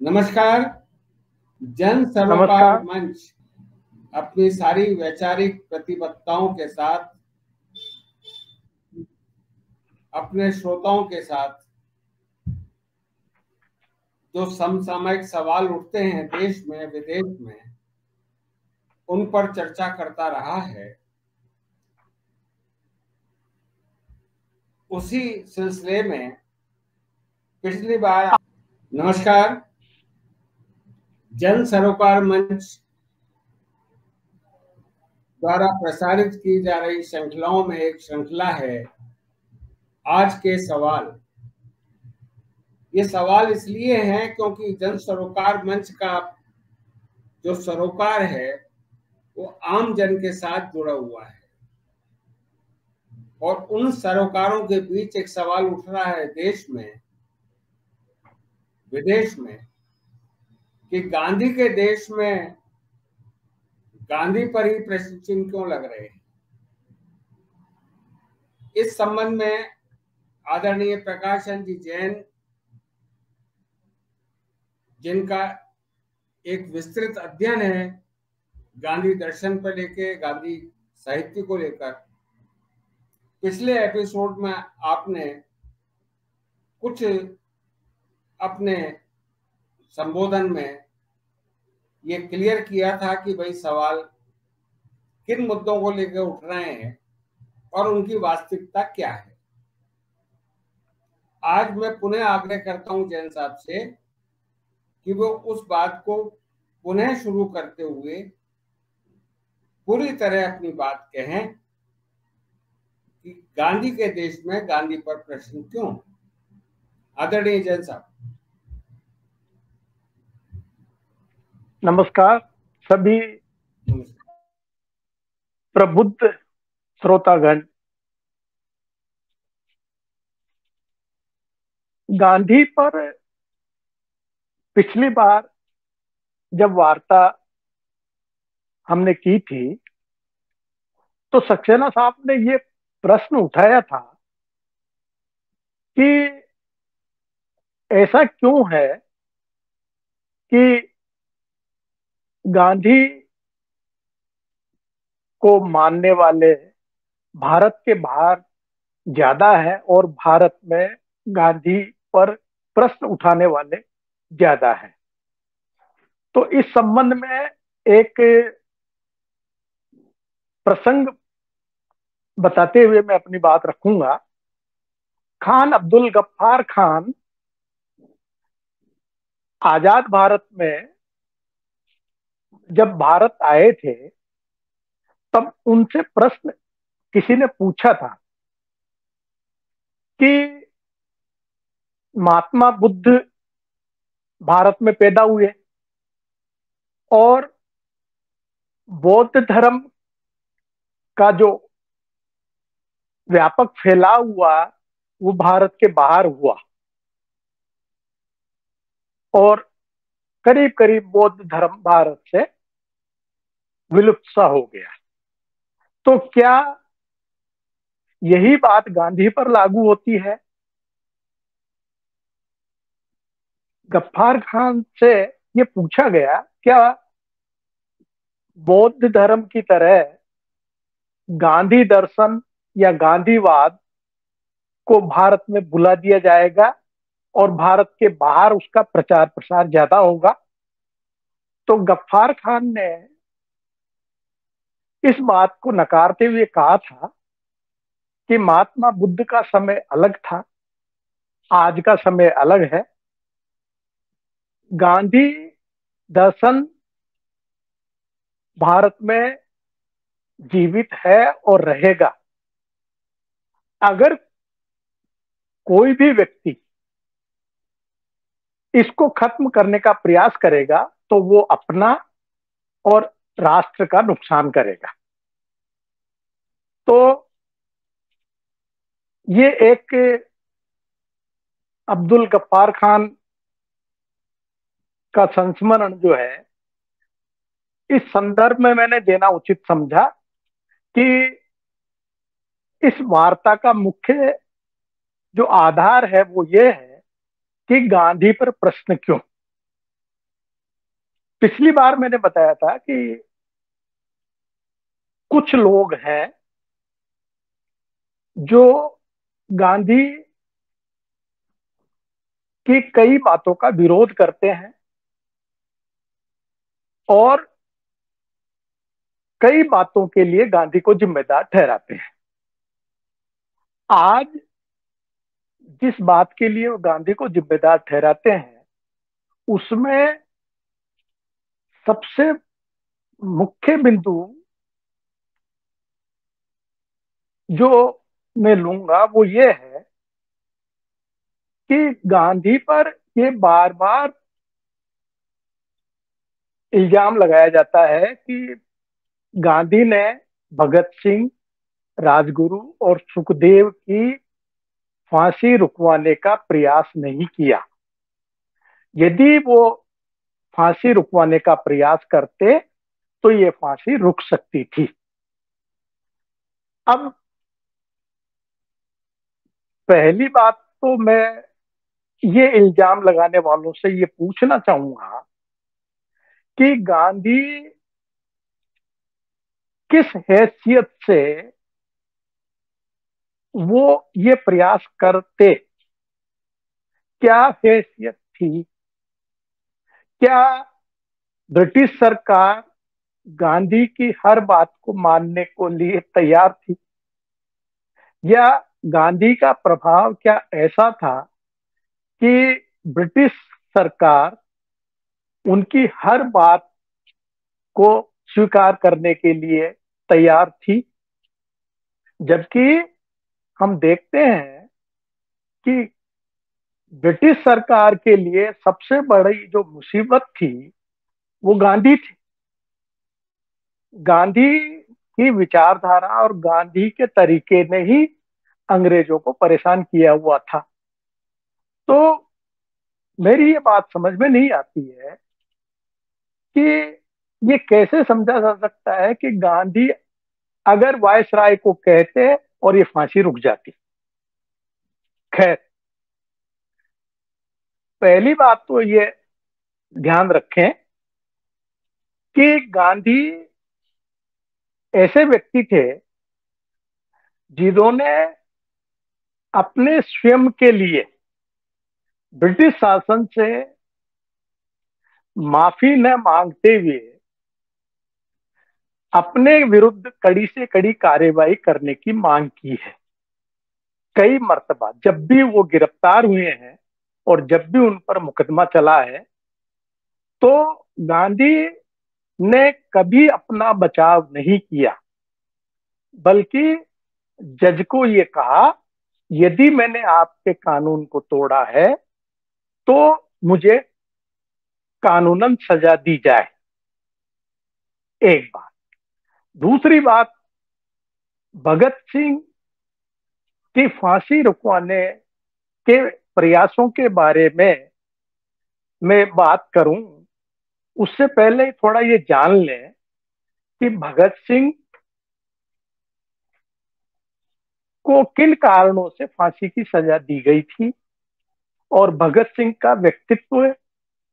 नमस्कार जन सरोकार मंच अपनी सारी वैचारिक प्रतिबद्धताओं के साथ अपने श्रोताओं के साथ जो समसामयिक सवाल उठते हैं देश में विदेश में उन पर चर्चा करता रहा है उसी सिलसिले में पिछली बार नमस्कार। जन सरोकार मंच द्वारा प्रसारित की जा रही श्रृंखलाओं में एक श्रृंखला है आज के सवाल। ये सवाल इसलिए हैं क्योंकि जन सरोकार मंच का जो सरोकार है, वो आम जन के साथ जुड़ा हुआ है। और उन सरोकारों के बीच एक सवाल उठ रहा है देश में, विदेश में। कि गांधी के देश में गांधी पर ही प्रश्न चिन्ह क्यों लग रहे हैं? इस संबंध में आदरणीय प्रकाश जी जैन जिनका एक विस्तृत अध्ययन है, गांधी दर्शन पर लेके गांधी साहित्य को लेकर, पिछले एपिसोड में आपने कुछ अपने संबोधन में ये क्लियर किया था कि भाई सवाल किन मुद्दों को लेकर उठ रहे हैं और उनकी वास्तविकता क्या है। आज मैं पुनः आग्रह करता हूँ जैन साहब से कि वो उस बात को पुनः शुरू करते हुए पूरी तरह अपनी बात कहें कि गांधी के देश में गांधी पर प्रश्न क्यों? आदरणीय जैन साहब। नमस्कार, सभी प्रबुद्ध श्रोतागण। गांधी पर पिछली बार जब वार्ता हमने की थी तो सक्सेना साहब ने ये प्रश्न उठाया था कि ऐसा क्यों है कि गांधी को मानने वाले भारत के बाहर ज़्यादा है और भारत में गांधी पर प्रश्न उठाने वाले ज़्यादा है। तो इस संबंध में एक प्रसंग बताते हुए मैं अपनी बात रखूँगा। खान अब्दुल गफ्फार खान आज़ाद भारत में जब भारत आए थे, तब उनसे प्रश्न किसी ने पूछा था कि महात्मा बुद्ध भारत में पैदा हुए और बौद्ध धर्म का जो व्यापक फैलाव हुआ, वो भारत के बाहर हुआ। और करीब करीब बौद्ध धर्म भारत से विलुप्त सा हो गया। तो क्या यही बात गांधी पर लागू होती है? गफ्फार खान से ये पूछा गया, क्या बौद्ध धर्म की तरह गांधी दर्शन या गांधीवाद को भारत में बुला दिया जाएगा? और भारत के बाहर उसका प्रचार प्रसार ज़्यादा होगा। तो गफ्फार खान ने इस बात को नकारते हुए कहा था कि महात्मा बुद्ध का समय अलग था, आज का समय अलग है। गांधी दर्शन भारत में जीवित है और रहेगा। अगर कोई भी व्यक्ति इसको खत्म करने का प्रयास करेगा तो वो अपना और राष्ट्र का नुकसान करेगा। तो ये एक अब्दुल गफ्फार खान का संस्मरण जो है, इस संदर्भ में मैंने देना उचित समझा कि इस वार्ता का मुख्य जो आधार है वो ये है कि गांधी पर प्रश्न क्यों? पिछली बार मैंने बताया था कि कुछ लोग हैं जो गांधी की कई बातों का विरोध करते हैं और कई बातों के लिए गांधी को जिम्मेदार ठहराते हैं। आज जिस बात के लिए वो गांधी को जिम्मेदार ठहराते हैं, उसमें सबसे मुख्य बिंदु जो मैं लूँगा वो ये है कि गांधी पर ये बार बार इल्ज़ाम लगाया जाता है कि गांधी ने भगत सिंह, राजगुरु और सुखदेव की फांसी रुकवाने का प्रयास नहीं किया। यदि वो फांसी रुकवाने का प्रयास करते तो ये फांसी रुक सकती थी। अब पहली बात तो मैं ये इल्ज़ाम लगाने वालों से ये पूछना चाहूँगा कि गांधी किस हैसियत से वो ये प्रयास करते। क्या हैसियत थी? क्या ब्रिटिश सरकार गांधी की हर बात को मानने को लिए तैयार थी? या गांधी का प्रभाव क्या ऐसा था कि ब्रिटिश सरकार उनकी हर बात को स्वीकार करने के लिए तैयार थी? जबकि हम देखते हैं कि ब्रिटिश सरकार के लिए सबसे बड़ी जो मुसीबत थी, वो गांधी थी। गांधी की विचारधारा और गांधी के तरीके ने ही अंग्रेज़ों को परेशान किया हुआ था। तो मेरी ये बात समझ में नहीं आती है कि ये कैसे समझा जा सकता है कि गांधी अगर वायस राय को कहते और ये फांसी रुक जाती। खैर, पहली बात तो ये ध्यान रखें कि गांधी ऐसे व्यक्ति थे जिन्होंने अपने स्वयं के लिए ब्रिटिश शासन से माफ़ी न मांगते हुए अपने विरुद्ध कड़ी से कड़ी कार्यवाही करने की मांग की है। कई मर्तबा जब भी वो गिरफ़्तार हुए हैं और जब भी उन पर मुकदमा चला है तो गांधी ने कभी अपना बचाव नहीं किया, बल्कि जज को ये कहा, यदि मैंने आपके कानून को तोड़ा है तो मुझे कानूनन सजा दी जाए। एक बात। दूसरी बात, भगत सिंह की फांसी रुकवाने के प्रयासों के बारे में मैं बात करूँ, उससे पहले थोड़ा ये जान लें कि भगत सिंह को किन कारणों से फांसी की सजा दी गई थी और भगत सिंह का व्यक्तित्व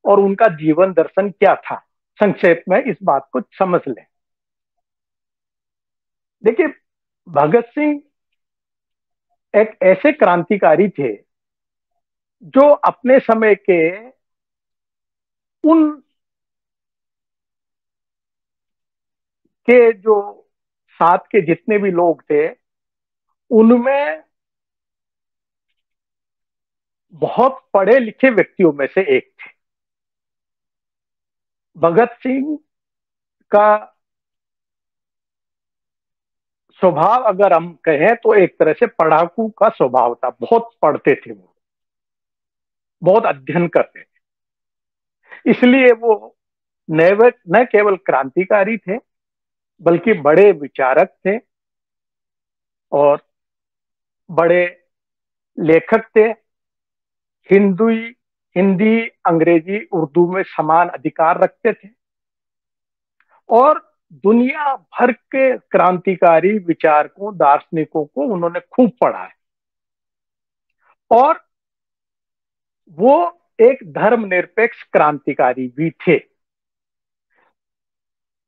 और उनका जीवन दर्शन क्या था? संक्षेप में इस बात को समझ लें। देखिए, भगत सिंह एक ऐसे क्रांतिकारी थे जो अपने समय के उन के जो साथ के जितने भी लोग थे, उनमें बहुत पढ़े लिखे व्यक्तियों में से एक थे। भगत सिंह का स्वभाव अगर हम कहें तो एक तरह से पढ़ाकू का स्वभाव था। बहुत पढ़ते थे वो। बहुत अध्ययन करते थे। इसलिए वो न केवल क्रांतिकारी थे, बल्कि बड़े विचारक थे और बड़े लेखक थे। हिंदू हिंदी, अंग्रेज़ी, उर्दू में समान अधिकार रखते थे। और दुनिया भर के क्रांतिकारी विचारकों, दार्शनिकों को उन्होंने खूब पढ़ा है। और वो एक धर्मनिरपेक्ष क्रांतिकारी भी थे।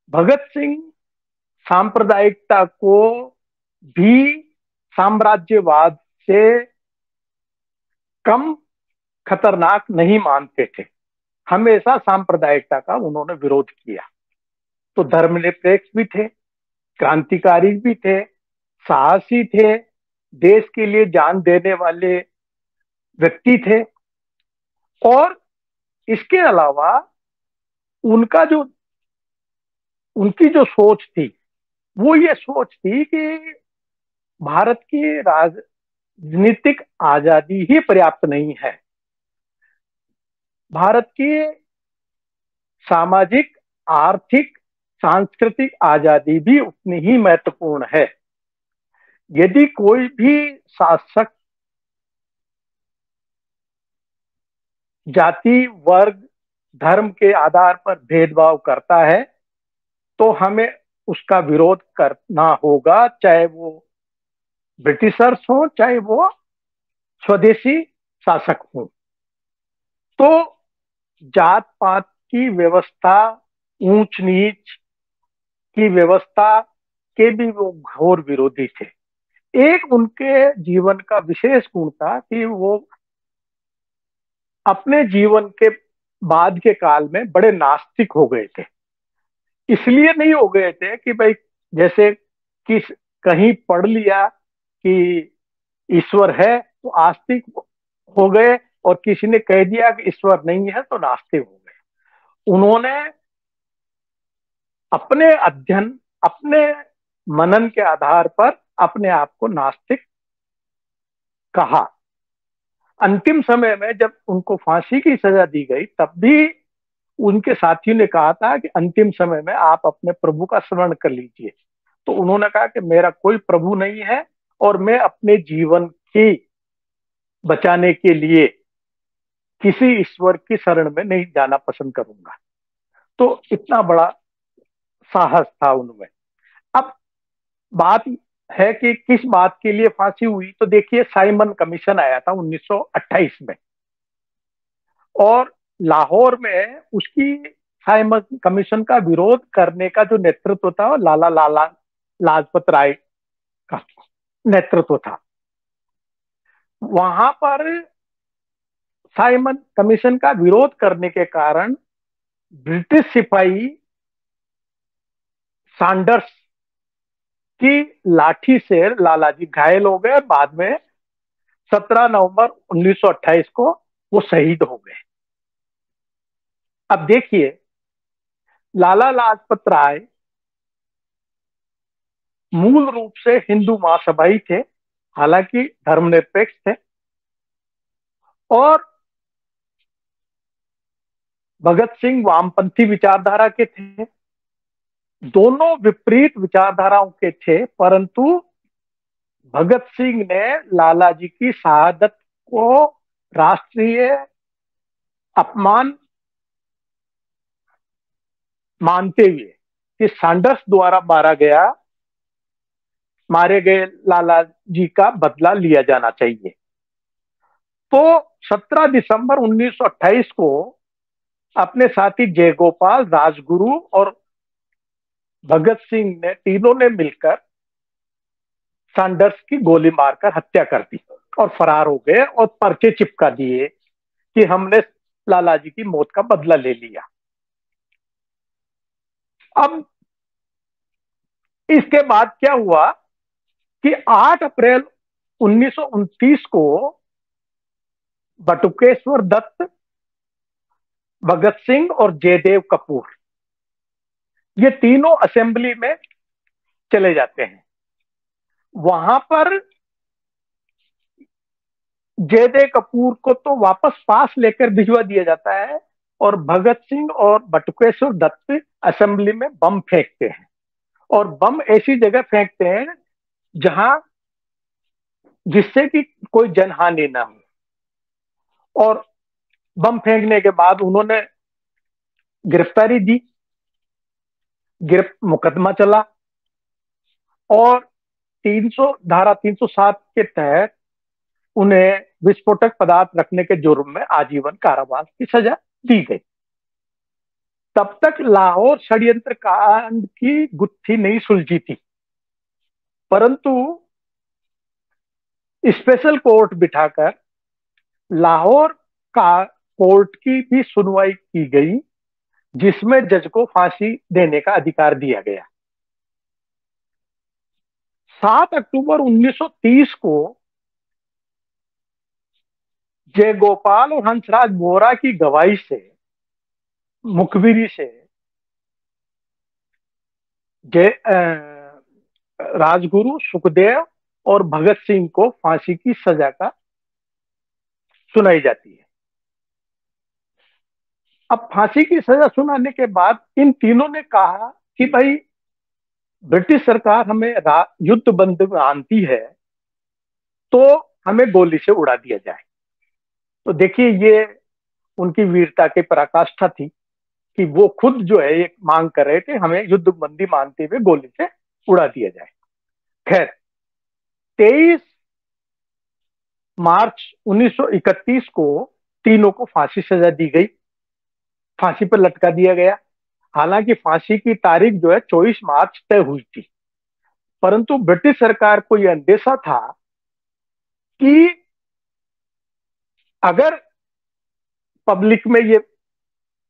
भगत सिंह सांप्रदायिकता को भी साम्राज्यवाद से कम खतरनाक नहीं मानते थे। हमेशा सांप्रदायिकता का उन्होंने विरोध किया। तो धर्मनिरपेक्ष भी थे, क्रांतिकारी भी थे, साहसी थे, देश के लिए जान देने वाले व्यक्ति थे। और इसके अलावा उनका जो, उनकी जो सोच थी, वो ये सोच थी कि भारत की राजनीतिक आज़ादी ही पर्याप्त नहीं है। भारत की सामाजिक, आर्थिक सांस्कृतिक आज़ादी भी उतनी ही महत्वपूर्ण है। यदि कोई भी शासक जाति, वर्ग, धर्म के आधार पर भेदभाव करता है तो हमें उसका विरोध करना होगा, चाहे वो ब्रिटिशर्स हो, चाहे वो स्वदेशी शासक हो। तो जात पात की व्यवस्था ऊंच नीच की व्यवस्था के भी वो घोर विरोधी थे। एक उनके जीवन का विशेष गुण था कि वो अपने जीवन के बाद के काल में बड़े नास्तिक हो गए थे। इसलिए नहीं हो गए थे कि भाई जैसे किस कहीं पढ़ लिया कि ईश्वर है तो आस्तिक हो गए और किसी ने कह दिया कि ईश्वर नहीं है तो नास्तिक हो गए। उन्होंने अपने अध्ययन, अपने मनन के आधार पर अपने आप को नास्तिक कहा। अंतिम समय में जब उनको फांसी की सजा दी गई, तब भी उनके साथियों ने कहा था कि अंतिम समय में आप अपने प्रभु का स्मरण कर लीजिए। तो उन्होंने कहा कि मेरा कोई प्रभु नहीं है और मैं अपने जीवन की बचाने के लिए किसी ईश्वर की शरण में नहीं जाना पसंद करूँगा। तो इतना बड़ा साहस था उनमें। अब बात है कि किस बात के लिए फांसी हुई तो देखिए साइमन कमीशन आया था 1928 में। और लाहौर में उसकी साइमन कमीशन का विरोध करने का जो नेतृत्व था लाला लाला लाजपत राय का नेतृत्व था। वहाँ पर साइमन कमीशन का विरोध करने के कारण ब्रिटिश सिपाही सैंडर्स की लाठी से लालाजी घायल हो गए, बाद में 17 नवंबर 1928 को वो शहीद हो गए। अब देखिए, लाला लाजपत राय मूल रूप से हिंदू महासभाई थे, हालाँकि धर्मनिरपेक्ष थे, और भगत सिंह वामपंथी विचारधारा के थे। दोनों विपरीत विचारधाराओं के थे, परंतु भगत सिंह ने लाला जी की शहादत को राष्ट्रीय अपमान मानते हुए, कि सांडर्स द्वारा मारा गया, मारे गए लाला जी का बदला लिया जाना चाहिए। तो 17 दिसंबर 1928 को अपने साथी जयगोपाल राजगुरु और भगत सिंह ने, तीनों ने मिलकर सैंडर्स की गोली मारकर हत्या कर दी और फरार हो गए और पर्चे चिपका दिए कि हमने लाला जी की मौत का बदला ले लिया। अब इसके बाद क्या हुआ कि 8 अप्रैल उन्नीस सौ उनतीस को बटुकेश्वर दत्त, भगत सिंह और जयदेव कपूर ये तीनों असेंबली में चले जाते हैं। वहाँ पर जयदेव कपूर को तो वापस पास लेकर भिजवा दिया जाता है और भगत सिंह और बटुकेश्वर दत्त असेंबली में बम फेंकते हैं। और बम ऐसी जगह फेंकते हैं जहाँ जिससे कि कोई जनहानि ना हो। और बम फेंकने के बाद उन्होंने गिरफ्तारी दी गिरफ्त मुकदमा चला और 300 धारा 307 के तहत उन्हें विस्फोटक पदार्थ रखने के जुर्म में आजीवन कारावास की सजा दी गई। तब तक लाहौर षड्यंत्र कांड की गुत्थी नहीं सुलझी थी, परंतु स्पेशल कोर्ट बिठाकर लाहौर का कोर्ट की भी सुनवाई की गई जिसमें जज को फांसी देने का अधिकार दिया गया। सात अक्टूबर 1930 को जय गोपाल और हंसराज बोरा की गवाही से, मुखबिरी से जय राजगुरु सुखदेव और भगत सिंह को फांसी की सजा का सुनाई जाती है। अब फांसी की सजा सुनाने के बाद इन तीनों ने कहा कि भाई, ब्रिटिश सरकार हमें युद्ध बंद आनती है तो हमें गोली से उड़ा दिया जाए। तो देखिए, ये उनकी वीरता की पराकाष्ठा थी कि वो खुद जो है, एक मांग कर रहे थे, हमें युद्ध बंदी मानते हुए गोली से उड़ा दिया जाए। खैर 23 मार्च 1931 को तीनों को फांसी सजा दी गई। फांसी पर लटका दिया गया। हालाँकि फांसी की तारीख जो है 24 मार्च तय हुई थी। परंतु ब्रिटिश सरकार को यह अंदेशा था कि अगर पब्लिक में ये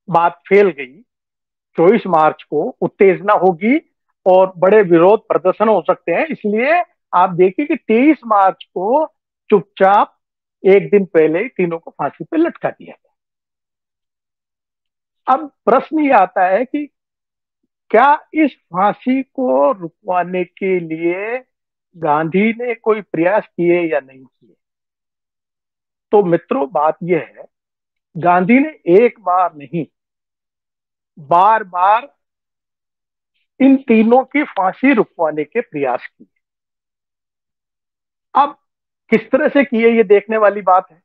बात फैल गई 24 मार्च को उत्तेजना होगी और बड़े विरोध प्रदर्शन हो सकते हैं। इसलिए आप देखिए कि 23 मार्च को चुपचाप एक दिन पहले तीनों को फांसी पर लटका दिया गया। अब प्रश्न ये आता है कि क्या इस फांसी को रुकवाने के लिए गांधी ने कोई प्रयास किए या नहीं किए? तो मित्रों, बात यह है, गांधी ने एक बार नहीं बार बार इन तीनों की फांसी रुकवाने के प्रयास किए। अब किस तरह से किए, ये देखने वाली बात है।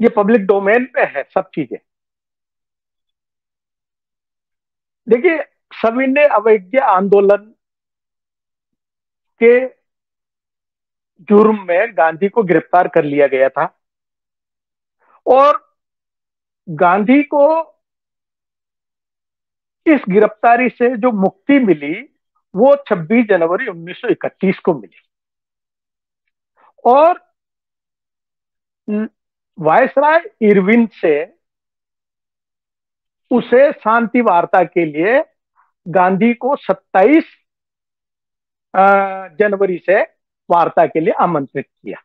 ये पब्लिक डोमेन पे है, सब चीज़ें। देखिए सविनय अवैज्ञा आंदोलन के जुर्म में गांधी को गिरफ़्तार कर लिया गया था। और गांधी को इस गिरफ्तारी से जो मुक्ति मिली, वो 26 जनवरी 1931 को मिली। और वायसराय इरविन से उसे शांति वार्ता के लिए गांधी को 27 जनवरी से वार्ता के लिए आमंत्रित किया।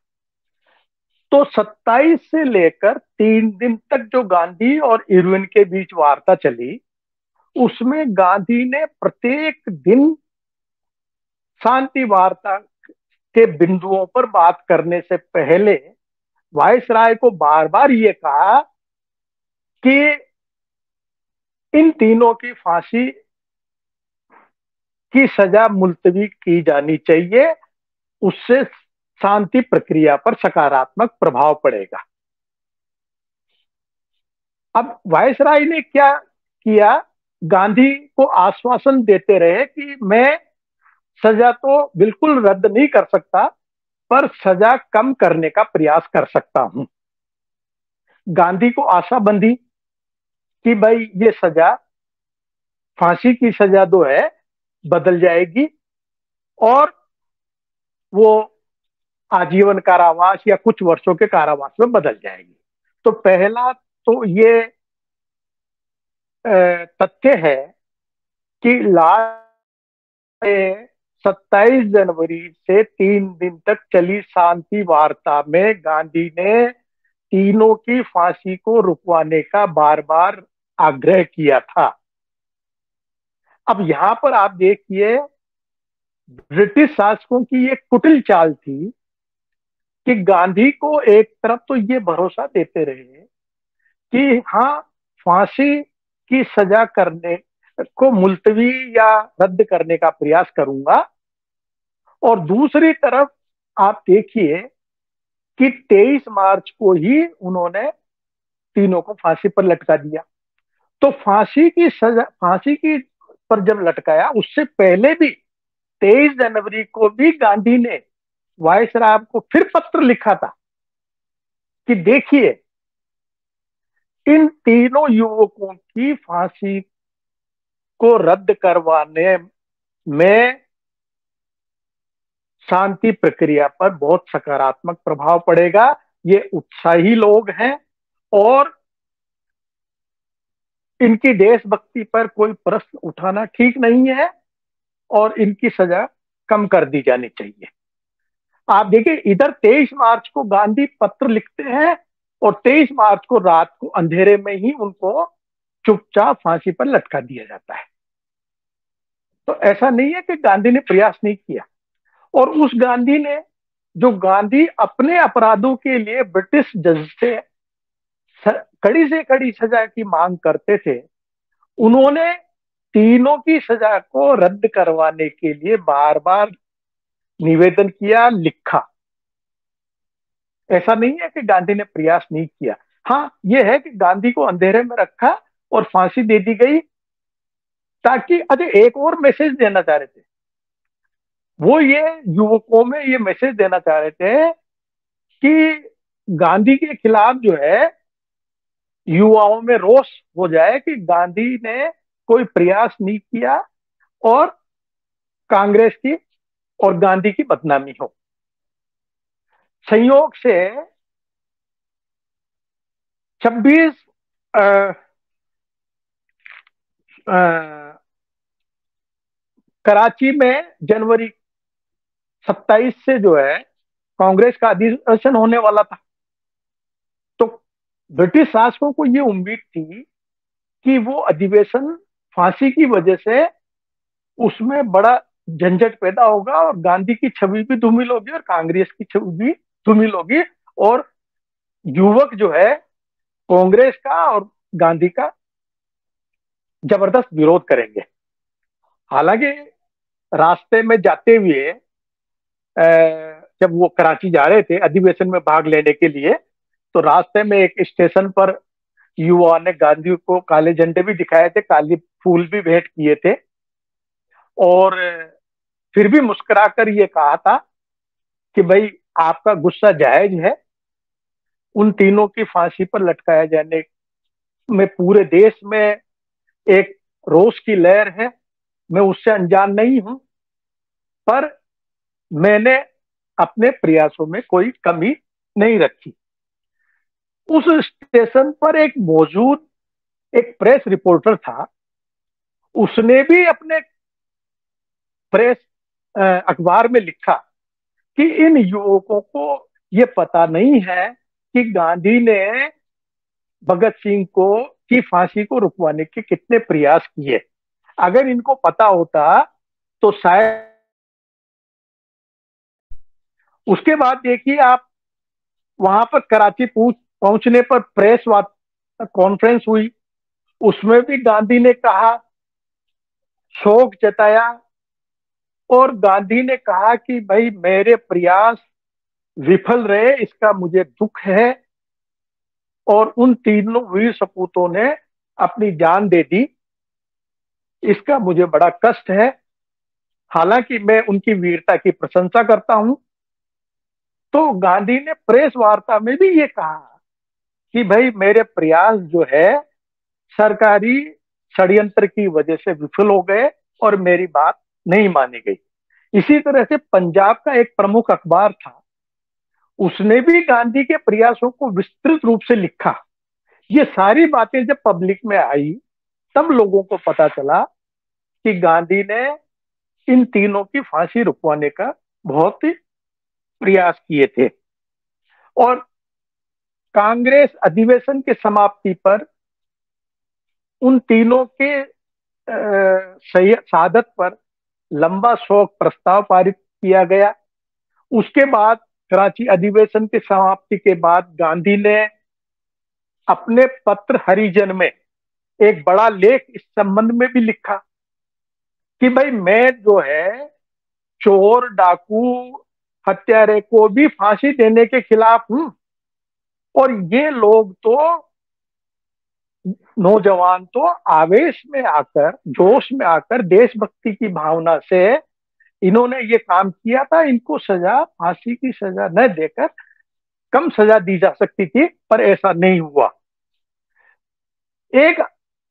तो 27 से लेकर तीन दिन तक जो गांधी और इरविन के बीच वार्ता चली, उसमें गांधी ने प्रत्येक दिन शांति वार्ता के बिंदुओं पर बात करने से पहले वायस राय को बार बार ये कहा कि इन तीनों की फांसी की सजा मुलतवी की जानी चाहिए। उससे शांति प्रक्रिया पर सकारात्मक प्रभाव पड़ेगा। अब वायसराय ने क्या किया? गांधी को आश्वासन देते रहे कि मैं सजा तो बिल्कुल रद्द नहीं कर सकता, पर सजा कम करने का प्रयास कर सकता हूँ। गांधी को आशा बंधी कि भाई ये सजा, फांसी की सजा दो है, बदल जाएगी और वो आजीवन कारावास या कुछ वर्षों के कारावास में बदल जाएगी। तो पहला तो ये तथ्य है कि लास्ट 27 जनवरी से तीन दिन तक चली शांति वार्ता में गांधी ने तीनों की फांसी को रुकवाने का बार बार आग्रह किया था। अब यहाँ पर आप देखिए, ब्रिटिश शासकों की एक कुटिल चाल थी कि गांधी को एक तरफ़ तो ये भरोसा देते रहे कि हाँ फांसी की सजा करने को मुलतवी या रद्द करने का प्रयास करूँगा। और दूसरी तरफ़ आप देखिए कि 23 मार्च को ही उन्होंने तीनों को फांसी पर लटका दिया। तो फांसी की सजा, फांसी की पर जब लटकाया, उससे पहले भी 23 जनवरी को भी गांधी ने वायसराय को फिर पत्र लिखा था कि देखिए, इन तीनों युवकों की फांसी को रद्द करवाने में शांति प्रक्रिया पर बहुत सकारात्मक प्रभाव पड़ेगा। ये उत्साही लोग हैं और इनकी देशभक्ति पर कोई प्रश्न उठाना ठीक नहीं है और इनकी सजा कम कर दी जानी चाहिए। आप देखिए, इधर 23 मार्च को गांधी पत्र लिखते हैं और 23 मार्च को रात को अंधेरे में ही उनको चुपचाप फांसी पर लटका दिया जाता है। तो ऐसा नहीं है कि गांधी ने प्रयास नहीं किया। और उस गांधी ने, जो गांधी अपने अपराधों के लिए ब्रिटिश जज से कड़ी से कड़ी सजा की मांग करते थे। उन्होंने तीनों की सजा को रद्द करवाने के लिए बार बार निवेदन किया, लिखा। ऐसा नहीं है कि गांधी ने प्रयास नहीं किया। हाँ यह है कि गांधी को अंधेरे में रखा और फांसी दे दी गई, ताकि, अरे, एक और मैसेज देना चाह रहे थे। वो ये युवकों में ये मैसेज देना चाह रहे थे कि गांधी के खिलाफ जो है युवाओं में रोष हो जाए कि गांधी ने कोई प्रयास नहीं किया और कांग्रेस की और गांधी की बदनामी हो। संयोग से 26 कराची में जनवरी 27 से जो है, कांग्रेस का अधिवेशन होने वाला था। ब्रिटिश शासकों को ये उम्मीद थी कि वो अधिवेशन फांसी की वजह से उसमें बड़ा झंझट पैदा होगा और गांधी की छवि भी धूमिल होगी और कांग्रेस की छवि भी धूमिल होगी और युवक जो है कांग्रेस का और गांधी का ज़बरदस्त विरोध करेंगे। हालाँकि रास्ते में जाते हुए जब वो कराची जा रहे थे अधिवेशन में भाग लेने के लिए तो रास्ते में एक स्टेशन पर युवा ने गांधी को काले झंडे भी दिखाए थे, काली फूल भी भेंट किए थे। और फिर भी मुस्कुराकर ये कहा था कि भाई आपका गुस्सा जायज़ है, उन तीनों की फांसी पर लटकाया जाने में पूरे देश में एक रोष की लहर है। मैं उससे अनजान नहीं हूँ, पर मैंने अपने प्रयासों में कोई कमी नहीं रखी। उस स्टेशन पर एक मौजूद एक प्रेस रिपोर्टर था। उसने भी अपने प्रेस अखबार में लिखा कि इन युवकों को ये पता नहीं है कि गांधी ने भगत सिंह को, की फांसी को रुकवाने के कितने प्रयास किए। अगर इनको पता होता तो शायद उसके बाद देखिए आप वहाँ पर कराची पहुँचने पर प्रेस कॉन्फ्रेंस हुई। उसमें भी गांधी ने कहा, शोक जताया और गांधी ने कहा कि भाई मेरे प्रयास विफल रहे, इसका मुझे दुख है। और उन तीनों वीर सपूतों ने अपनी जान दे दी। इसका मुझे बड़ा कष्ट है। हालाँकि मैं उनकी वीरता की प्रशंसा करता हूँ। तो गांधी ने प्रेस वार्ता में भी ये कहा। कि भाई मेरे प्रयास जो है, सरकारी षड्यंत्र की वजह से विफल हो गए और मेरी बात नहीं मानी गई। इसी तरह से पंजाब का एक प्रमुख अखबार था, उसने भी गांधी के प्रयासों को विस्तृत रूप से लिखा। ये सारी बातें जब पब्लिक में आई, तब लोगों को पता चला कि गांधी ने इन तीनों की फांसी रुकवाने का बहुत प्रयास किए थे। और कांग्रेस अधिवेशन के समाप्ति पर उन तीनों के शहादत पर लंबा शोक प्रस्ताव पारित किया गया। उसके बाद कराची अधिवेशन के समाप्ति के बाद गांधी ने अपने पत्र हरिजन में एक बड़ा लेख इस संबंध में भी लिखा कि भाई मैं जो है, चोर, डाकू, हत्यारे को भी फांसी देने के खिलाफ हूँ। और ये लोग तो नौजवान तो आवेश में आकर, जोश में आकर देशभक्ति की भावना से इन्होंने ये काम किया था। इनको सजा, फांसी की सजा न देकर कम सजा दी जा सकती थी, पर ऐसा नहीं हुआ। एक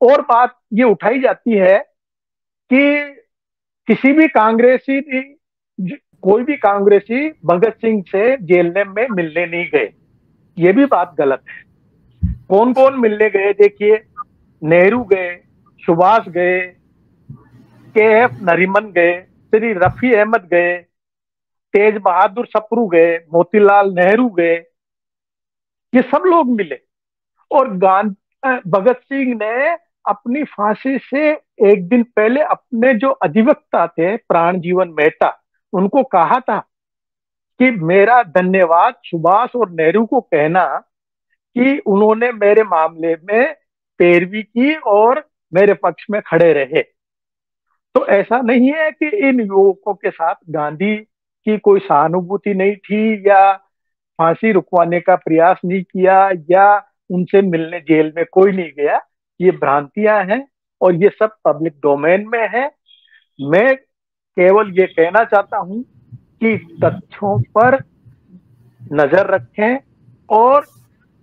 और बात ये उठाई जाती है कि किसी भी कांग्रेसी, कोई भी कांग्रेसी भगत सिंह से जेलने में मिलने नहीं गए ये भी बात गलत है। कौन कौन मिलने गए? देखिए, नेहरू गए, सुभाष गए, के एफ़ नरीमन गए, श्री रफी अहमद गए, तेज बहादुर सप्रू गए, मोतीलाल नेहरू गए, ये सब लोग मिले। और गांधी भगत सिंह ने अपनी फांसी से एक दिन पहले अपने जो अधिवक्ता थे, प्राण जीवन मेहता, उनको कहा था कि मेरा धन्यवाद सुभाष और नेहरू को कहना कि उन्होंने मेरे मामले में पैरवी की और मेरे पक्ष में खड़े रहे। तो ऐसा नहीं है कि इन युवकों के साथ गांधी की कोई सहानुभूति नहीं थी या फांसी रुकवाने का प्रयास नहीं किया या उनसे मिलने जेल में कोई नहीं गया। ये भ्रांतियाँ हैं और ये सब पब्लिक डोमेन में है। मैं केवल ये कहना चाहता हूँ कि तथ्यों पर नज़र रखें और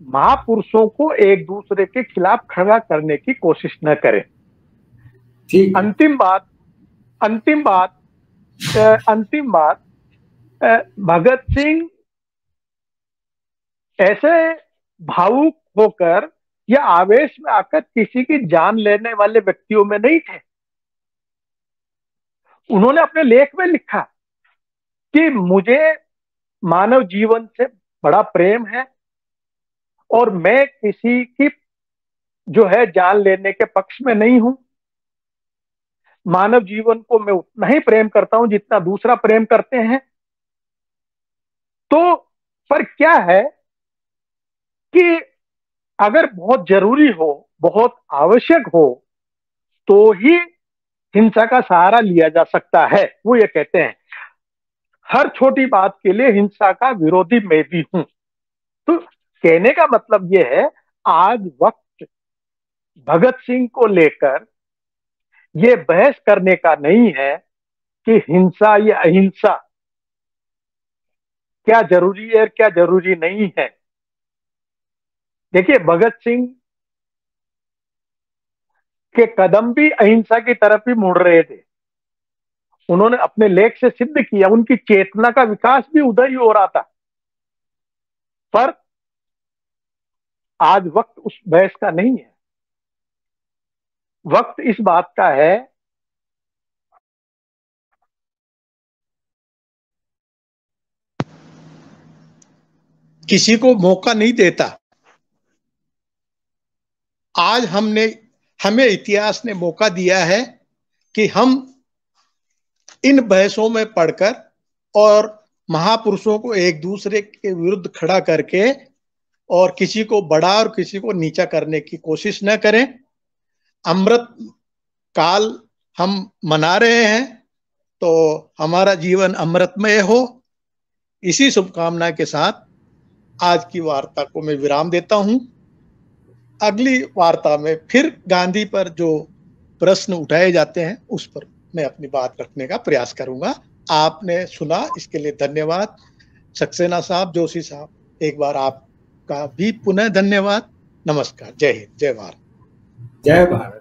महापुरुषों को एक दूसरे के खिलाफ खड़ा करने की कोशिश न करें। अंतिम बात अंतिम बात अंतिम बात भगत सिंह ऐसे भावुक होकर या आवेश में आकर किसी की जान लेने वाले व्यक्तियों में नहीं थे। उन्होंने अपने लेख में लिखा कि मुझे मानव जीवन से बड़ा प्रेम है और मैं किसी की जो है जान लेने के पक्ष में नहीं हूँ। मानव जीवन को मैं उतना ही प्रेम करता हूँ जितना दूसरा प्रेम करते हैं। तो पर क्या है कि अगर बहुत ज़रूरी हो, बहुत आवश्यक हो तो ही हिंसा का सहारा लिया जा सकता है, वो ये कहते हैं। हर छोटी बात के लिए हिंसा का विरोधी मैं भी हूँ। तो कहने का मतलब यह है, आज वक्त भगत सिंह को लेकर ये बहस करने का नहीं है कि हिंसा या अहिंसा क्या ज़रूरी है क्या ज़रूरी नहीं है। देखिए, भगत सिंह के कदम भी अहिंसा की तरफ़ ही मुड़ रहे थे। उन्होंने अपने लेख से सिद्ध किया, उनकी चेतना का विकास भी उधर ही हो रहा था। पर आज वक्त उस बहस का नहीं है। वक्त इस बात का है किसी को मौका नहीं देता। आज हमने, हमें इतिहास ने मौका दिया है कि हम इन बहसों में पढ़कर और महापुरुषों को एक दूसरे के विरुद्ध खड़ा करके और किसी को बड़ा और किसी को नीचा करने की कोशिश न करें। अमृत काल हम मना रहे हैं तो हमारा जीवन अमृतमय हो। इसी शुभकामना के साथ आज की वार्ता को मैं विराम देता हूँ। अगली वार्ता में फिर गांधी पर जो प्रश्न उठाए जाते हैं, उस पर मैं अपनी बात रखने का प्रयास करूँगा। आपने सुना, इसके लिए धन्यवाद। सक्सेना साहब, जोशी साहब, एक बार आपका भी पुनः धन्यवाद। नमस्कार। जय हिंद। जय भारत। जय भारत।